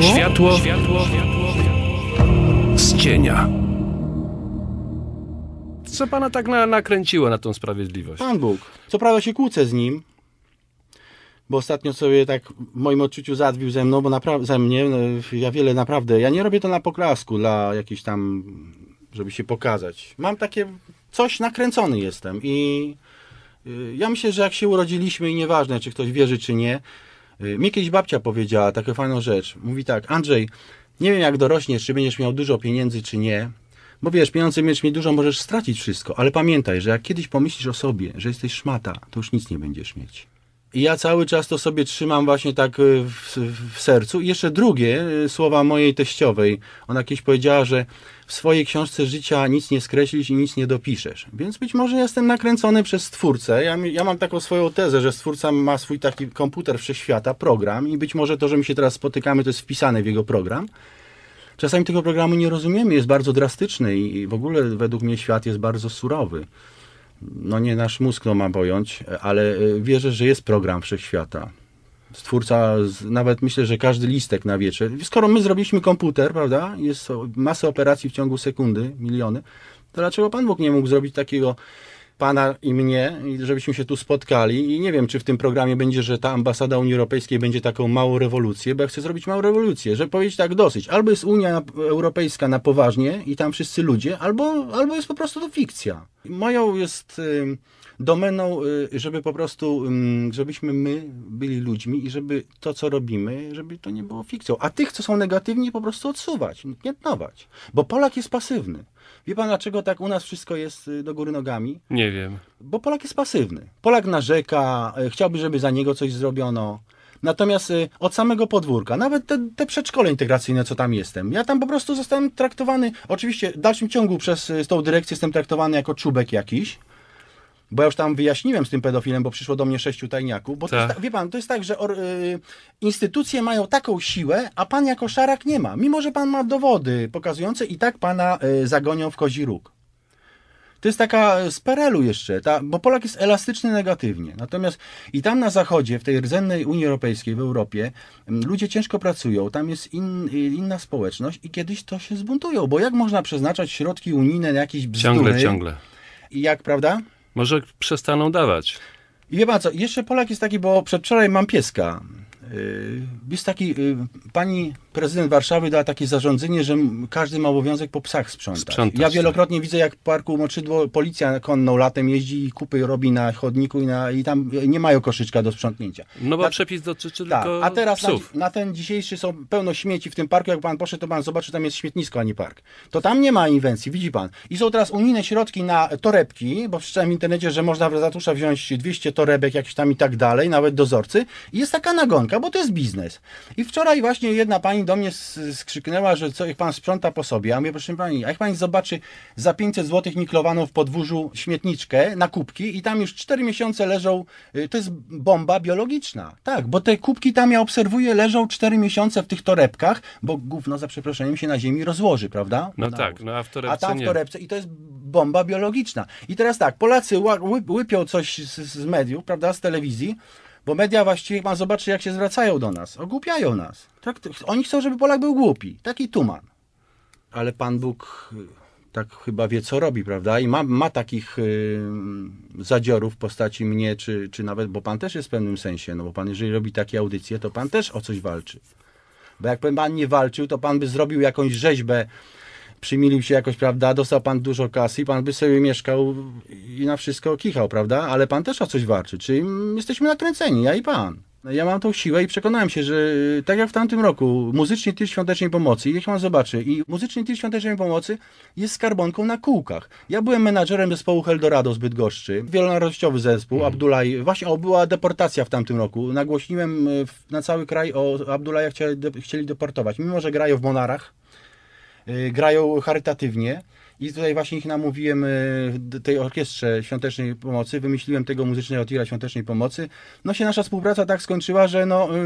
Światło. Światło. Światło. Z cienia. Co pana tak na, nakręciło na tą sprawiedliwość? Pan Bóg. Co prawda się kłócę z nim, bo ostatnio sobie tak w moim odczuciu zadwił ze mną, bo naprawdę ze mnie, no, ja wiele naprawdę, ja nie robię to na poklasku dla jakiejś tam, żeby się pokazać. Mam takie, coś nakręcony jestem i y, ja myślę, że jak się urodziliśmy i nieważne, czy ktoś wierzy, czy nie, mi kiedyś babcia powiedziała taką fajną rzecz. Mówi tak, Andrzej, nie wiem jak dorośniesz, czy będziesz miał dużo pieniędzy, czy nie, bo wiesz, pieniądze będziesz mieć dużo, możesz stracić wszystko, ale pamiętaj, że jak kiedyś pomyślisz o sobie, że jesteś szmata, to już nic nie będziesz mieć. I ja cały czas to sobie trzymam właśnie tak y, w, w sercu. I jeszcze drugie y, słowa mojej teściowej. Ona kiedyś powiedziała, że w swojej książce życia nic nie skreślisz i nic nie dopiszesz. Więc być może jestem nakręcony przez stwórcę. Ja, ja mam taką swoją tezę, że stwórca ma swój taki komputer wszechświata, program i być może to, że my się teraz spotykamy, to jest wpisane w jego program. Czasami tego programu nie rozumiemy, jest bardzo drastyczny i w ogóle według mnie świat jest bardzo surowy. No nie nasz mózg to ma pojąć, ale y, wierzę, że jest program wszechświata. Stwórca, nawet myślę, że każdy listek na wietrze. Skoro my zrobiliśmy komputer, prawda, jest masa operacji w ciągu sekundy, miliony, to dlaczego Pan Bóg nie mógł zrobić takiego Pana i mnie, żebyśmy się tu spotkali i nie wiem, czy w tym programie będzie, że ta ambasada Unii Europejskiej będzie taką małą rewolucję, bo ja chcę zrobić małą rewolucję, żeby powiedzieć tak dosyć. Albo jest Unia Europejska na poważnie i tam wszyscy ludzie, albo, albo jest po prostu to fikcja. Moją jest ym, domeną, y, żeby po prostu, ym, żebyśmy my byli ludźmi i żeby to, co robimy, żeby to nie było fikcją. A tych, co są negatywni, po prostu odsuwać, piętnować. Bo Polak jest pasywny. Wie pan, dlaczego tak u nas wszystko jest y, do góry nogami? Nie wiem. Bo Polak jest pasywny. Polak narzeka, e, chciałby, żeby za niego coś zrobiono. Natomiast e, od samego podwórka, nawet te, te przedszkole integracyjne, co tam jestem, ja tam po prostu zostałem traktowany, oczywiście w dalszym ciągu przez tą dyrekcję jestem traktowany jako czubek jakiś, bo ja już tam wyjaśniłem z tym pedofilem, bo przyszło do mnie sześciu tajniaków, bo to Tak. jest, ta- wie pan, to jest tak, że or, y, instytucje mają taką siłę, a pan jako szarak nie ma. Mimo, że pan ma dowody pokazujące i tak pana y, zagonią w kozi róg. To jest taka z Perelu jeszcze, ta, bo Polak jest elastyczny negatywnie. Natomiast i tam na zachodzie, w tej rdzennej Unii Europejskiej, w Europie, ludzie ciężko pracują, tam jest in, inna społeczność i kiedyś to się zbuntują, bo jak można przeznaczać środki unijne na jakieś bzdury? Ciągle, ciągle. I jak, prawda? Może przestaną dawać. I wie pan co, jeszcze Polak jest taki, bo przedwczoraj mam pieska. Yy, Jest taki, yy, pani prezydent Warszawy dała takie zarządzenie, że każdy ma obowiązek po psach sprzątać. Ja tak. wielokrotnie widzę, jak w parku Moczydło policja konną latem jeździ i kupy robi na chodniku i, na, i tam nie mają koszyczka do sprzątnięcia. No bo Tak. przepis dotyczy Tak, tylko a teraz na, psów. na ten dzisiejszy są pełno śmieci w tym parku. Jak pan poszedł, to pan zobaczy, tam jest śmietnisko, a nie park. To tam nie ma inwencji, widzi pan. I są teraz unijne środki na torebki, bo przeczytałem w internecie, że można w ratusza wziąć 200 torebek jakiś tam i tak dalej, nawet dozorcy. I jest taka nagonka, bo to jest biznes. I wczoraj właśnie jedna pani do mnie skrzyknęła, że co, jak pan sprząta po sobie. A mówię, proszę pani, a jak pani zobaczy za 500 zł niklowaną w podwórzu śmietniczkę na kubki i tam już 4 miesiące leżą, y, to jest bomba biologiczna. Tak, bo te kubki tam ja obserwuję, leżą 4 miesiące w tych torebkach, bo gówno za przeproszeniem się na ziemi rozłoży, prawda? No Na tak, no a w a torebce tam w nie. torebce i to jest bomba biologiczna. I teraz tak, Polacy łypią coś z, z mediów, prawda, z telewizji, bo media właściwie pan zobaczy, jak się zwracają do nas. Ogłupiają nas. Tak, to- oni chcą, żeby Polak był głupi. Taki tuman. Ale Pan Bóg y, tak chyba wie, co robi, prawda? I ma, ma takich y, zadziorów w postaci mnie, czy, czy nawet, bo Pan też jest w pewnym sensie, no bo Pan jeżeli robi takie audycje, to Pan też o coś walczy. Bo jak pan nie walczył, to pan by zrobił jakąś rzeźbę, przymilił się jakoś, prawda, dostał pan dużo kasy i pan by sobie mieszkał i na wszystko kichał, prawda? Ale pan też o coś walczy, czyli mm, jesteśmy nakręceni, ja i pan. Ja mam tą siłę i przekonałem się, że y, tak jak w tamtym roku, muzyczny tir świątecznej pomocy, niech pan zobaczy, i muzyczny tir świątecznej pomocy jest skarbonką na kółkach. Ja byłem menadżerem zespołu Heldorado z Bydgoszczy, wielonarodowościowy zespół, Abdulaj, właśnie o, była deportacja w tamtym roku. Nagłośniłem y, na cały kraj o Abdulaja chcieli, chcieli deportować, mimo że grają w Monarach, grają charytatywnie. I tutaj właśnie ich namówiłem y, tej orkiestrze świątecznej pomocy, wymyśliłem tego muzycznego tira świątecznej pomocy. No się nasza współpraca tak skończyła, że no, y,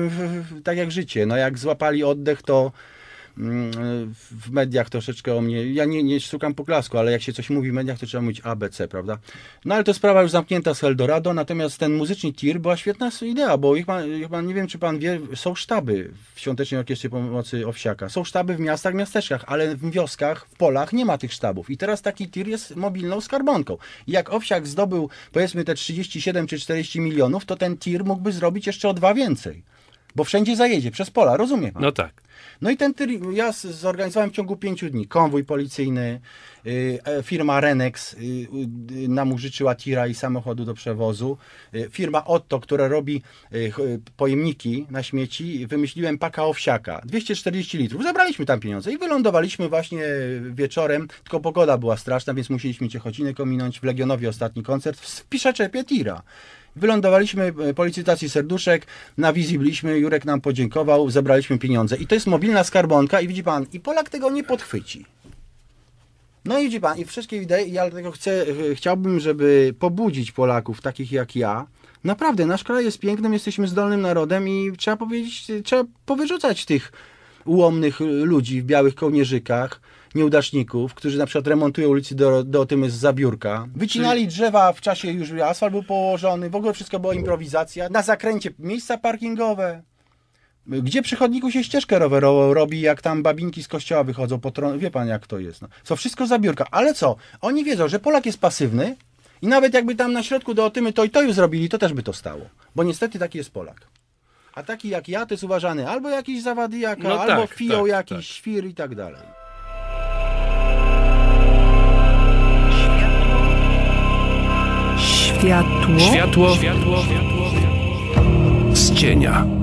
y, tak jak życie, no jak złapali oddech, to w mediach troszeczkę o mnie. Ja nie, nie szukam poklasku, ale jak się coś mówi w mediach, to trzeba mówić ABC, prawda? No ale to sprawa już zamknięta z Eldorado, natomiast ten muzyczny tir była świetna idea, bo ich pan, ich pan, nie wiem, czy pan wie, są sztaby w Świątecznej Orkiestrze Pomocy Owsiaka. Są sztaby w miastach, miasteczkach, ale w wioskach, w polach nie ma tych sztabów. I teraz taki tir jest mobilną skarbonką. I jak Owsiak zdobył, powiedzmy, te 37 czy 40 milionów, to ten tir mógłby zrobić jeszcze o dwa więcej. Bo wszędzie zajedzie, przez pola, rozumie pan? No tak. No i ten tyr ja zorganizowałem w ciągu pięciu dni. Konwój policyjny, y, e, firma Renex y, y, nam użyczyła tira i samochodu do przewozu. Firma Otto, która robi pojemniki na śmieci, wymyśliłem paka owsiaka. 240 litrów. Zabraliśmy tam pieniądze i wylądowaliśmy właśnie wieczorem, tylko pogoda była straszna, więc musieliśmy Ciechocinek ominąć. W Legionowie ostatni koncert w Piszeczepie tira. Wylądowaliśmy po licytacji serduszek, na wizji byliśmy, Jurek nam podziękował, zebraliśmy pieniądze. I to jest mobilna skarbonka i widzi pan, i Polak tego nie podchwyci. No i widzi pan, i wszystkie idee, ja dlatego chcę, e, chciałbym, żeby pobudzić Polaków, takich jak ja. Naprawdę, nasz kraj jest pięknym, jesteśmy zdolnym narodem i trzeba powiedzieć, trzeba powyrzucać tych ułomnych ludzi w białych kołnierzykach, nieudaczników, którzy na przykład remontują ulicy do, do tym z zabiórka. Wycinali drzewa w czasie już asfalt był położony, w ogóle wszystko była improwizacja. Na zakręcie miejsca parkingowe. Gdzie przy chodniku się ścieżkę rowerową robi, jak tam babinki z kościoła wychodzą po tron... Wie pan jak to jest. No. To wszystko zabiórka. Ale co? Oni wiedzą, że Polak jest pasywny i nawet jakby tam na środku do Otymy to i to już zrobili, to też by to stało. Bo niestety taki jest Polak. A taki jak ja to jest uważany albo jakiś zawadijaka, No albo tak, fiją tak, jakiś tak. świr i tak dalej. Światło. Światło, światło, światło z cienia.